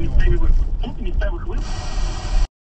місцеві вибори. Тут місцевих виборів